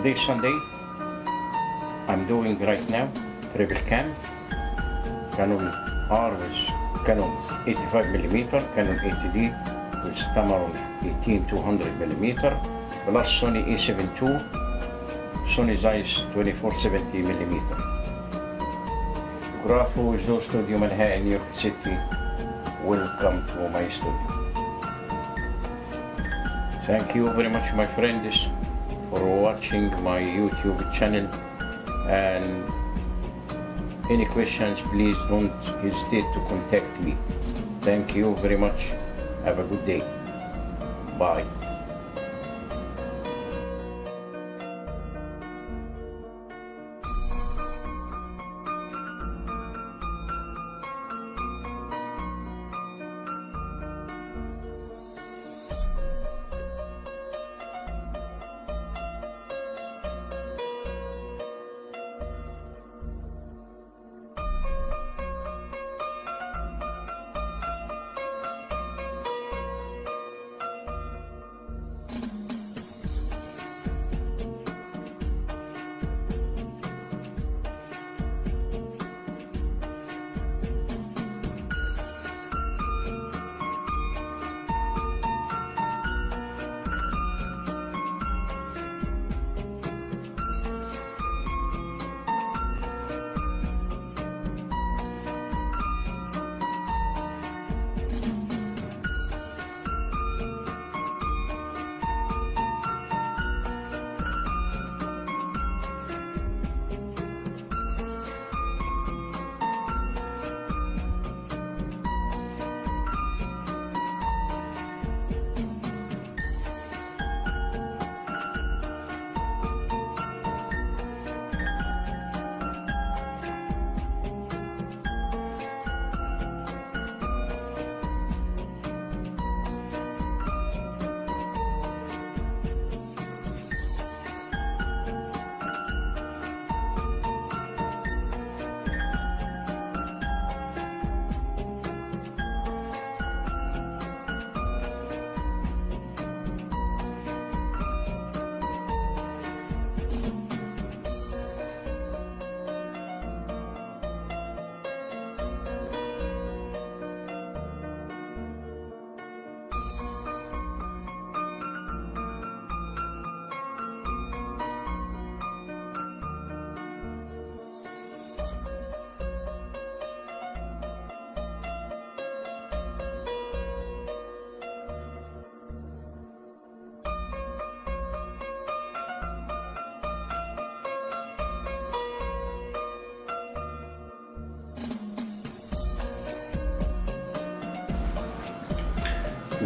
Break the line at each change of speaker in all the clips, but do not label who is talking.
Today Sunday, I'm doing right now triple cam. Canon R with Canon 85 millimeter, Canon 80D with Tamron 18 200 millimeter, plus Sony a7 II, Sony Zeiss 2470 millimeter. Grafo Joe Studio Manhattan, New York City. Welcome to my studio. Thank you very much, my friends, for watching my YouTube channel. And any questions, please don't hesitate to contact me. Thank you very much. Have a good day. Bye.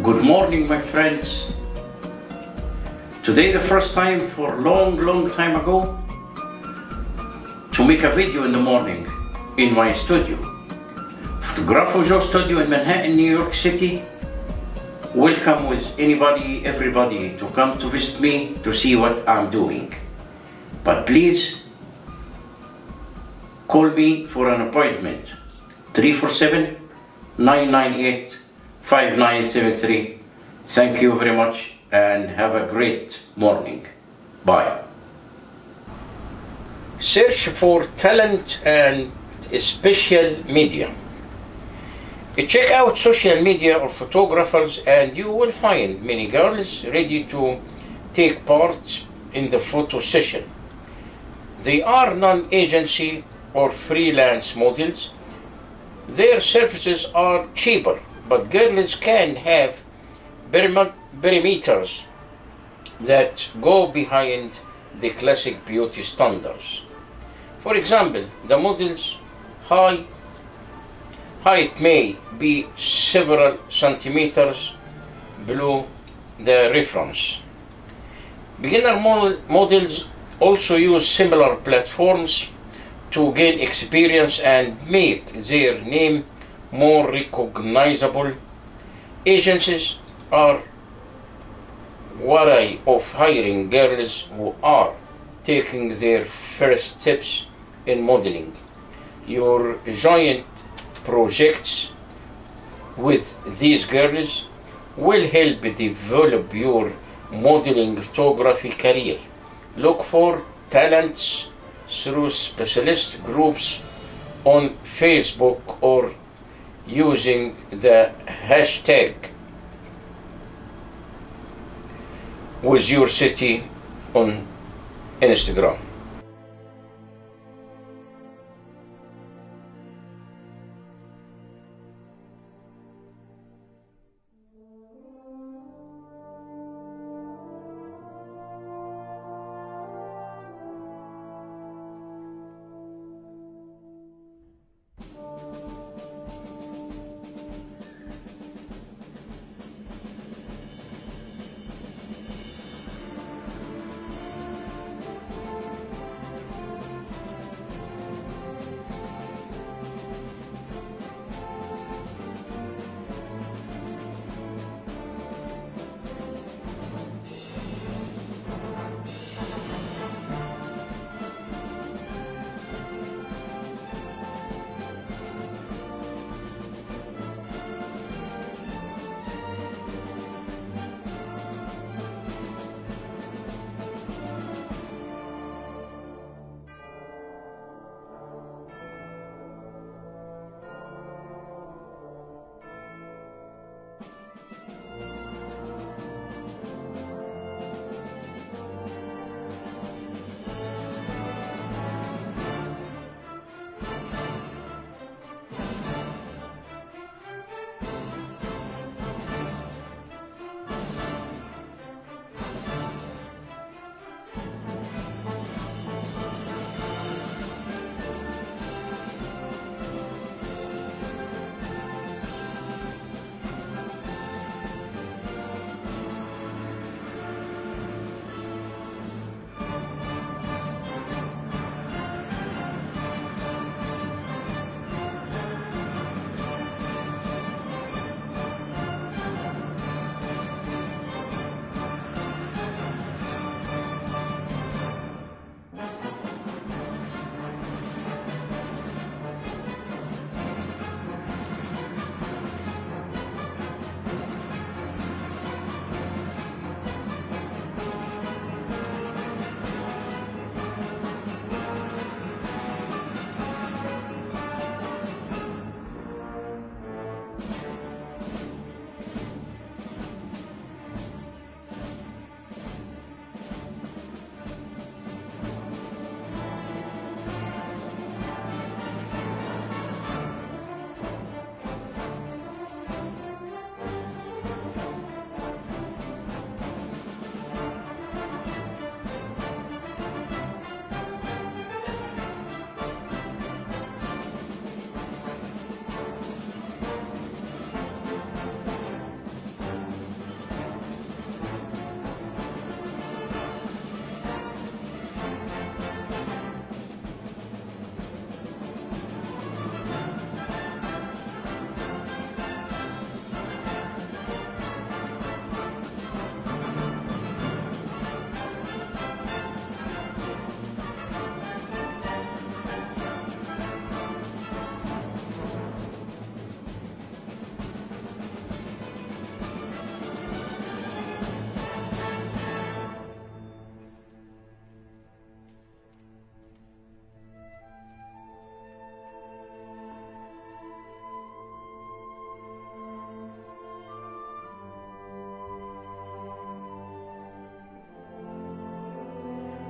Good morning, my friends. Today, the first time for long, long time ago, to make a video in the morning in my studio. Fotógrafo Joe Studio in Manhattan, New York City. Welcome with anybody, everybody to come to visit me to see what I'm doing. But please call me for an appointment. 347 998 5973. Thank you very much and have a great morning. Bye. Search for talent and special media. Check out social media or photographers and you will find many girls ready to take part in the photo session. They are non-agency or freelance models. Their services are cheaper but girls can have perimeters that go behind the classic beauty standards. For example, the model's high height may be several centimeters below the reference. Beginner models also use similar platforms to gain experience and make their name more recognizable. Agencies are wary of hiring girls who are taking their first steps in modeling. Your joint projects with these girls will help develop your modeling photography career look for talents through specialist groups on Facebook or using the hashtag with your city on Instagram.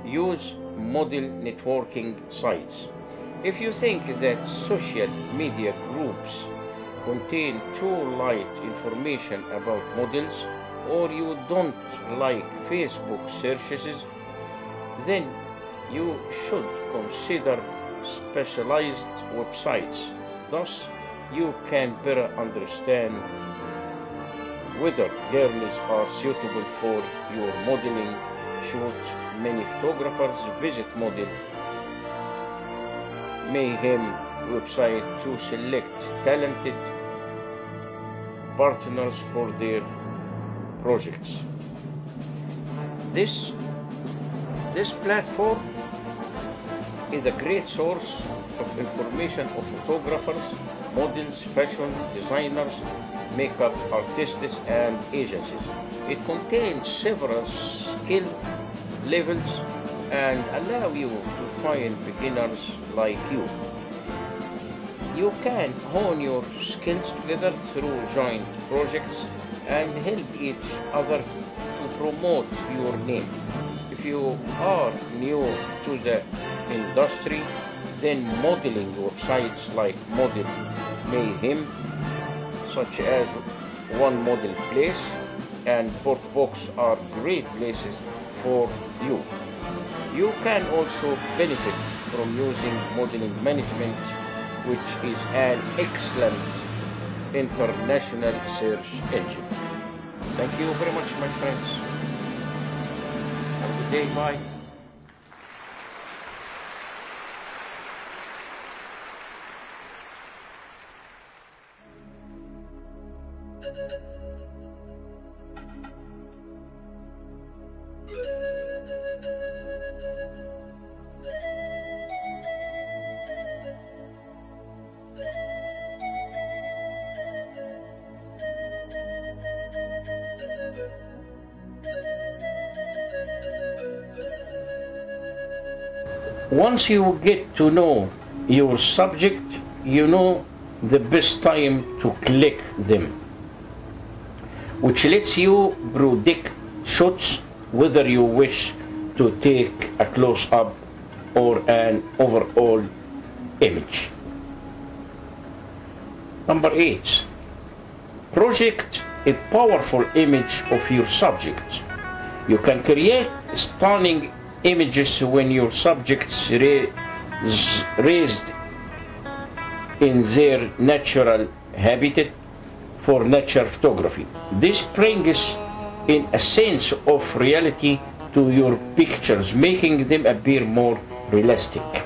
Use model networking sites. If you think that social media groups contain too light information about models or you don't like Facebook searches, then you should consider specialized websites. Thus, you can better understand whether girls are suitable for your modeling shoot. Many photographers visit model Mayhem website to select talented partners for their projects. This, this platform is a great source of information of photographers, models, fashion designers, makeup artists, and agencies. It contains several skill levels and allow you to find beginners like you. You can hone your skills together through joint projects and help each other to promote your name. If you are new to the industry, then modeling websites like Model Mayhem, such as One Model Place and Portbox are great places for you. You can also benefit from using modeling management, which is an excellent international search engine. Thank you very much, my friends. Have a good day. Bye. Once you get to know your subject, you know the best time to click them, which lets you predict shots whether you wish to take a close up or an overall image. Number eight, project a powerful image of your subject. You can create stunning images when your subjects ra- raised in their natural habitat for nature photography. This brings in a sense of reality to your pictures, making them appear more realistic.